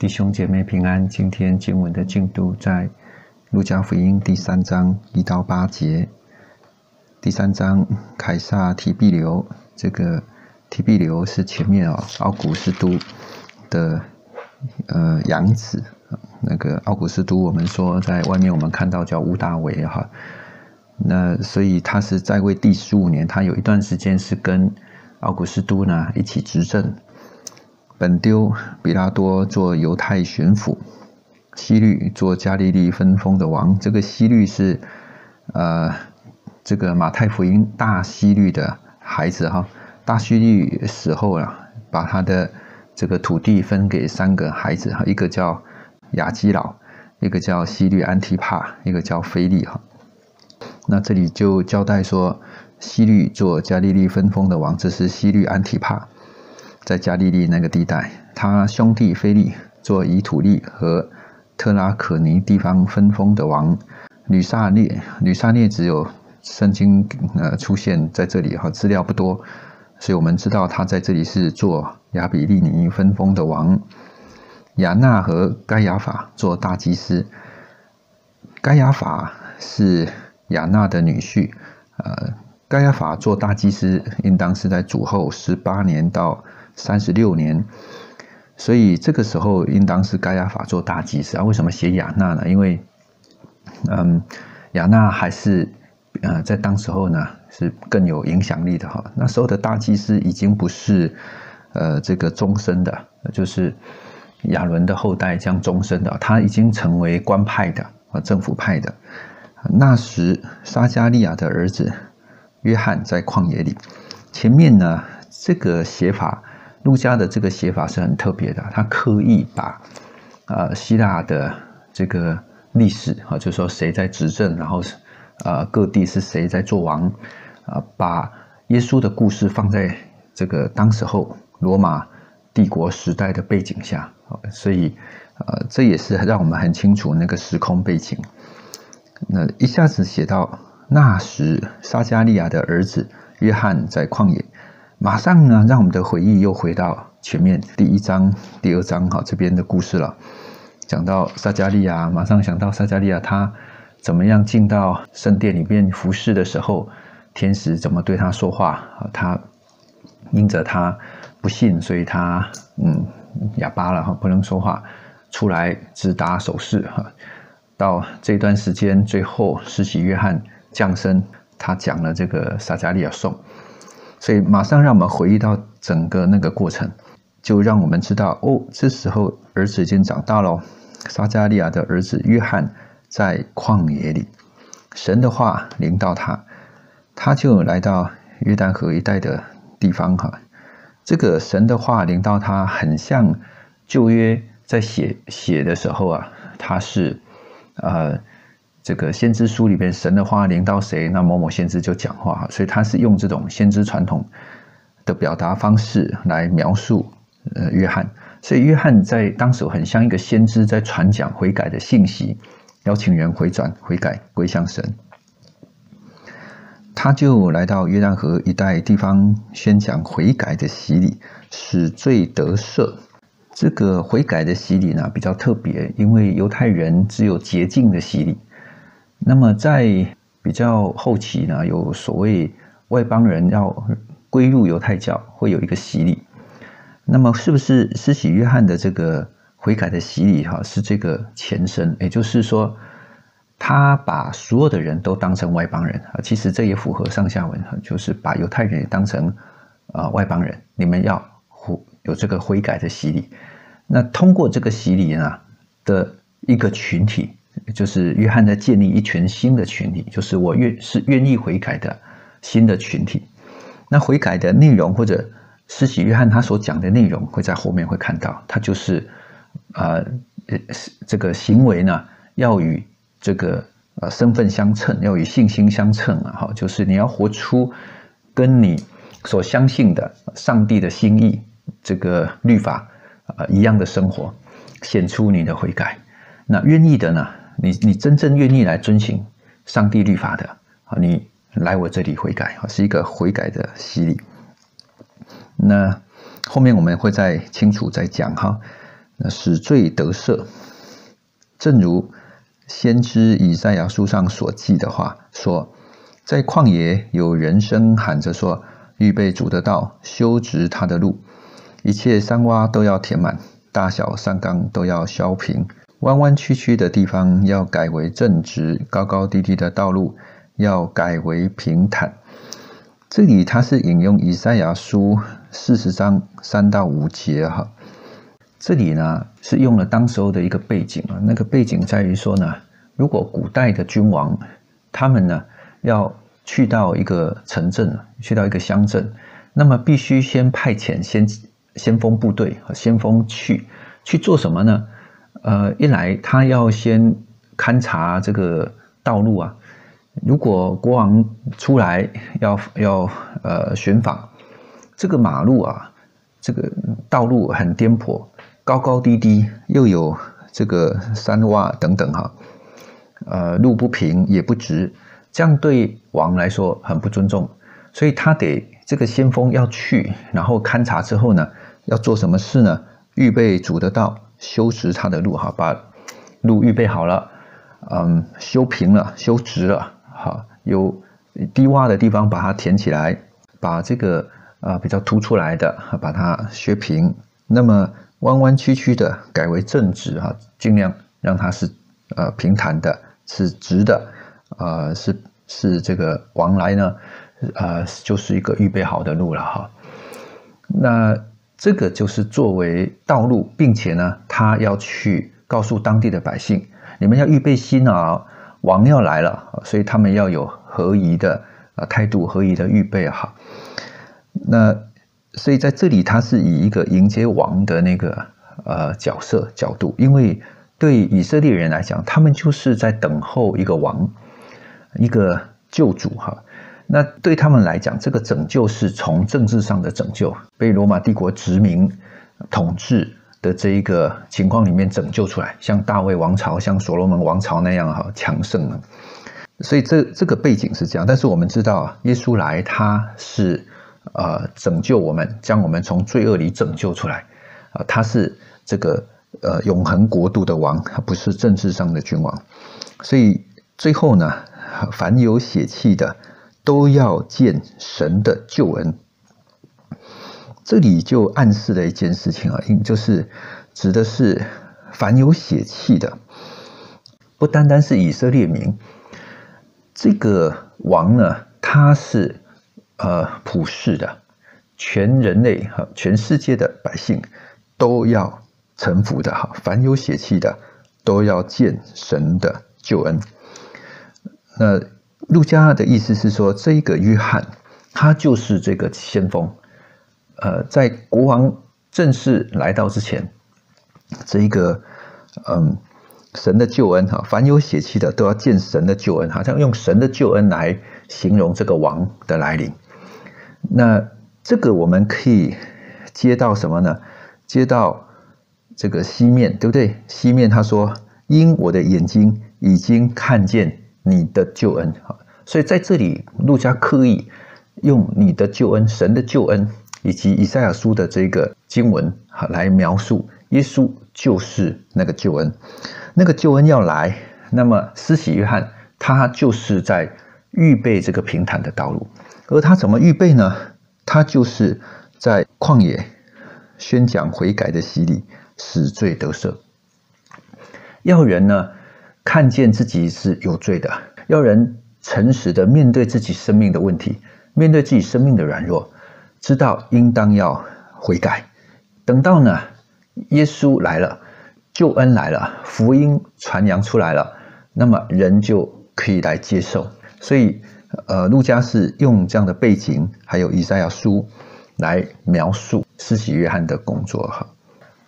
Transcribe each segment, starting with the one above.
弟兄姐妹平安。今天经文的进度在路加福音第三章一到八节。第三章，凯撒提庇流，这个提庇流是前面啊，奥古斯都的呃养子。那个奥古斯都，我们说在外面我们看到叫乌大维哈。那所以他是在位第十五年，他有一段时间是跟奥古斯都呢一起执政。本丢比拉多做犹太巡抚，西律做加利利分封的王。这个西律是呃，这个马太福音大西律的孩子哈。大西律死后啊，把他的这个土地分给三个孩子哈，一个叫雅基老，一个叫西律安提帕，一个叫菲利哈。那这里就交代说，西律做加利利分封的王，这是西律安提帕。在加利利那个地带，他兄弟菲利做以土利和特拉可尼地方分封的王。吕萨列，吕萨列只有圣经呃出现在这里哈，资料不多，所以我们知道他在这里是做亚比利尼分封的王。亚纳和该亚法做大祭司。该亚法是亚纳的女婿，呃，该亚法做大祭司，应当是在主后十八年到。三十六年，所以这个时候应当是盖亚法做大祭司啊。为什么写亚纳呢？因为，嗯，亚纳还是呃在当时候呢是更有影响力的哈。那时候的大祭司已经不是呃这个终身的，就是亚伦的后代将终身的，他已经成为官派的啊政府派的。那时撒加利亚的儿子约翰在旷野里，前面呢这个写法。陆家的这个写法是很特别的，他刻意把呃希腊的这个历史啊，就说谁在执政，然后是呃各地是谁在做王，啊，把耶稣的故事放在这个当时候罗马帝国时代的背景下，所以呃这也是让我们很清楚那个时空背景。那一下子写到那时撒加利亚的儿子约翰在旷野。马上呢，让我们的回忆又回到前面第一章、第二章哈这边的故事了。讲到撒加利亚，马上想到撒加利亚他怎么样进到圣殿里面服侍的时候，天使怎么对他说话啊？他因着他不信，所以他嗯哑巴了哈，不能说话，出来只打手势哈。到这段时间，最后施洗约翰降生，他讲了这个撒加利亚颂。所以马上让我们回忆到整个那个过程，就让我们知道哦，这时候儿子已经长大了。撒加利亚的儿子约翰在旷野里，神的话临到他，他就来到约旦河一带的地方哈。这个神的话临到他，很像旧约在写写的时候啊，他是呃。这个先知书里边，神的话临到谁，那某某先知就讲话，所以他是用这种先知传统的表达方式来描述呃约翰，所以约翰在当时很像一个先知在传讲悔改的信息，邀请人回转悔改归向神。他就来到约旦河一带地方宣讲悔改的洗礼，使罪得赦。这个悔改的洗礼呢比较特别，因为犹太人只有洁净的洗礼。那么在比较后期呢，有所谓外邦人要归入犹太教，会有一个洗礼。那么是不是施洗约翰的这个悔改的洗礼哈，是这个前身？也就是说，他把所有的人都当成外邦人啊。其实这也符合上下文哈，就是把犹太人也当成啊外邦人。你们要有这个悔改的洗礼。那通过这个洗礼呢的一个群体。就是约翰在建立一群新的群体，就是我愿是愿意悔改的新的群体。那悔改的内容或者施洗约翰他所讲的内容，会在后面会看到，他就是呃这个行为呢要与这个呃身份相称，要与信心相称啊，哈，就是你要活出跟你所相信的上帝的心意这个律法啊一样的生活，显出你的悔改。那愿意的呢？你你真正愿意来遵循上帝律法的啊，你来我这里悔改啊，是一个悔改的洗礼。那后面我们会再清楚再讲哈。那使罪得赦。正如先知以赛亚书上所记的话说，在旷野有人声喊着说：“预备主的道，修直他的路。一切山洼都要填满，大小山冈都要削平，弯弯曲曲的地方要改为正直，高高低低的道路要改为平坦。”这里他是引用以赛亚书四十章三到五节哈，这里呢是用了当时候的一个背景啊，那个背景在于说呢，如果古代的君王他们呢要去到一个城镇，去到一个乡镇，那么必须先派遣先先锋部队和先锋去去做什么呢？呃，一来他要先勘察这个道路啊。如果国王出来要要呃巡访，这个马路啊，这个道路很颠簸，高高低低，又有这个山洼等等哈，呃，路不平也不直，这样对王来说很不尊重，所以他得这个先锋要去，然后勘察之后呢，要做什么事呢？预备主的道，修直他的路哈，把路预备好了，嗯，修平了，修直了。哈，有低洼的地方把它填起来，把这个啊比较凸出来的把它削平，那么弯弯曲曲的改为正直哈，尽量让它是呃平坦的，是直的，呃是是这个往来呢，呃就是一个预备好的路了哈。那这个就是作为道路，并且呢，他要去告诉当地的百姓，你们要预备心啊。王要来了，所以他们要有合宜的啊态度，合宜的预备哈。那所以在这里，他是以一个迎接王的那个呃角色角度，因为对以色列人来讲，他们就是在等候一个王，一个救主哈。那对他们来讲，这个拯救是从政治上的拯救，被罗马帝国殖民统治。的这一个情况里面拯救出来，像大卫王朝、像所罗门王朝那样哈强盛了，所以这这个背景是这样。但是我们知道，耶稣来他是呃拯救我们，将我们从罪恶里拯救出来啊，他是这个呃永恒国度的王，他不是政治上的君王。所以最后呢，凡有血气的都要见神的救恩。这里就暗示了一件事情啊，就是指的是凡有血气的，不单单是以色列民，这个王呢，他是呃普世的，全人类哈，全世界的百姓都要臣服的哈，凡有血气的都要见神的救恩。那路加的意思是说，这一个约翰，他就是这个先锋。呃，在国王正式来到之前，这一个嗯，神的救恩哈，凡有血气的都要见神的救恩，好像用神的救恩来形容这个王的来临。那这个我们可以接到什么呢？接到这个西面，对不对？西面他说：“因我的眼睛已经看见你的救恩。”哈，所以在这里，路加刻意用你的救恩，神的救恩。以及以赛亚书的这个经文，来描述耶稣就是那个救恩，那个救恩要来，那么施洗约翰他就是在预备这个平坦的道路，而他怎么预备呢？他就是在旷野宣讲悔改的洗礼，死罪得赦，要人呢看见自己是有罪的，要人诚实的面对自己生命的问题，面对自己生命的软弱。知道应当要悔改，等到呢，耶稣来了，救恩来了，福音传扬出来了，那么人就可以来接受。所以，呃，路加是用这样的背景，还有以赛亚书来描述施洗约翰的工作。哈，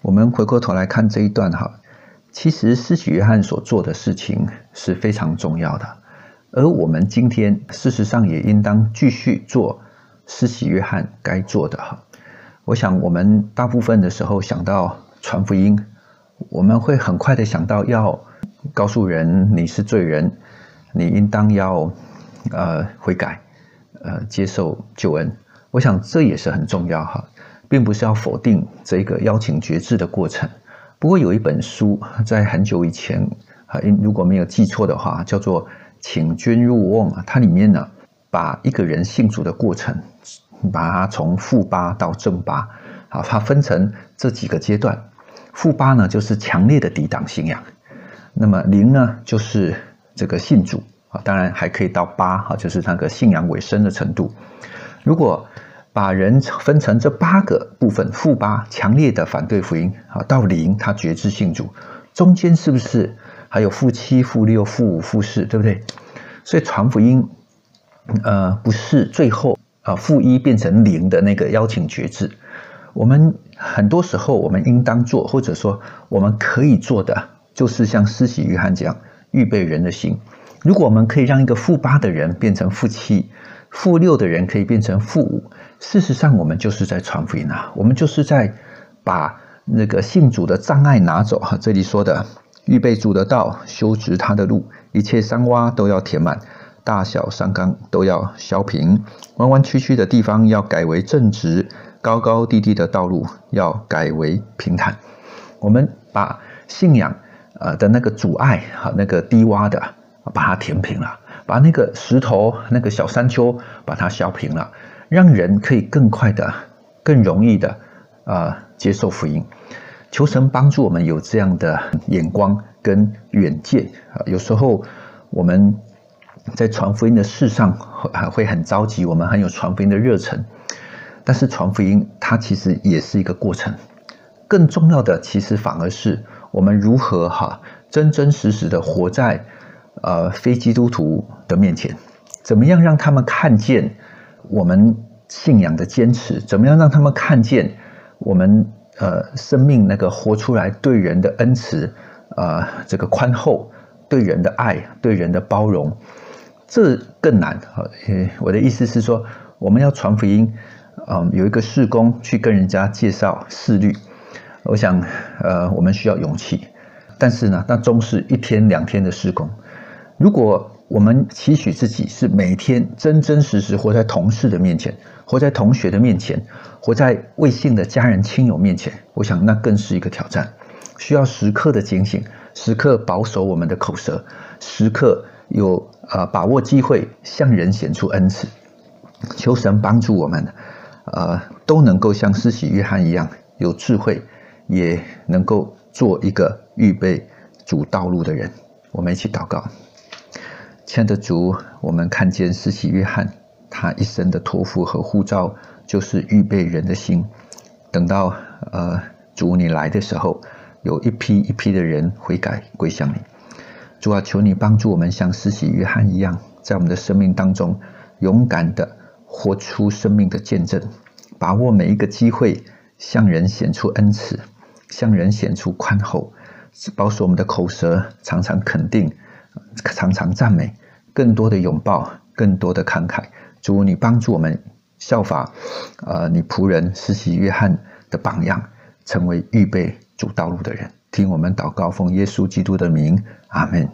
我们回过头来看这一段哈，其实施洗约翰所做的事情是非常重要的，而我们今天事实上也应当继续做。施洗约翰该做的哈，我想我们大部分的时候想到传福音，我们会很快的想到要告诉人你是罪人，你应当要呃悔改，呃接受救恩。我想这也是很重要哈，并不是要否定这个邀请觉志的过程，不过有一本书在很久以前啊，如果没有记错的话，叫做《请君入瓮》啊，它里面呢把一个人信主的过程，把它从负八到正八，啊，它分成这几个阶段。负八呢就是强烈的抵挡信仰，那么零呢就是这个信主啊，当然还可以到八哈，就是那个信仰尾声的程度。如果把人分成这八个部分，负八强烈的反对福音啊，到零他觉知信主，中间是不是还有负七、负六、负五、负四，对不对？所以传福音，呃，不是最后啊负一变成零的那个邀请觉知。我们很多时候我们应当做，或者说我们可以做的，就是像施洗约翰这样预备人的心。如果我们可以让一个负八的人变成负七，负六的人可以变成负五。事实上，我们就是在传福音啊！我们就是在把那个信主的障碍拿走哈。这里说的预备主的道，修直他的路，一切山洼都要填满，大小山冈都要削平，弯弯曲曲的地方要改为正直，高高低低的道路要改为平坦。我们把信仰呃的那个阻碍哈，那个低洼的把它填平了，把那个石头那个小山丘把它削平了。让人可以更快的、更容易的啊接受福音，求神帮助我们有这样的眼光跟远见啊。有时候我们在传福音的事上还会很着急，我们很有传福音的热忱，但是传福音它其实也是一个过程。更重要的其实反而是我们如何哈真真实实的活在呃非基督徒的面前，怎么样让他们看见。我们信仰的坚持，怎么样让他们看见我们呃生命那个活出来对人的恩慈啊，这个宽厚，对人的爱，对人的包容，这更难啊！我的意思是说，我们要传福音，嗯，有一个事工去跟人家介绍事律，我想呃，我们需要勇气，但是呢，那终是一天两天的事工，如果。我们期许自己是每天真真实实活在同事的面前，活在同学的面前，活在未信的家人亲友面前。我想那更是一个挑战，需要时刻的警醒，时刻保守我们的口舌，时刻有呃把握机会向人显出恩慈。求神帮助我们，呃都能够像施洗约翰一样有智慧，也能够做一个预备主道路的人。我们一起祷告。亲爱的主，我们看见施洗约翰，他一生的托付和护照就是预备人的心。等到呃主你来的时候，有一批一批的人悔改归向你。主啊，求你帮助我们像施洗约翰一样，在我们的生命当中勇敢的活出生命的见证，把握每一个机会向人显出恩慈，向人显出宽厚，保守我们的口舌常常肯定。常常赞美，更多的拥抱，更多的慷慨。主，你帮助我们效法，呃，你仆人实习约翰的榜样，成为预备主道路的人。听我们祷告，奉耶稣基督的名，阿门。